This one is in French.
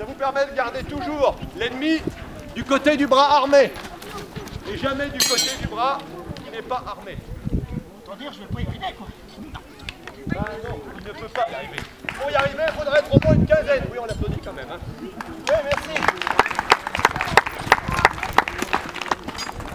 Ça vous permet de garder toujours l'ennemi du côté du bras armé. Et jamais du côté du bras qui n'est pas armé. Autant dire, je vais pas y arriver, quoi. Ah non, il ne peut pas y arriver. Pour y arriver, il faudrait être au moins une quinzaine. Oui, on l'applaudit quand même. Hein.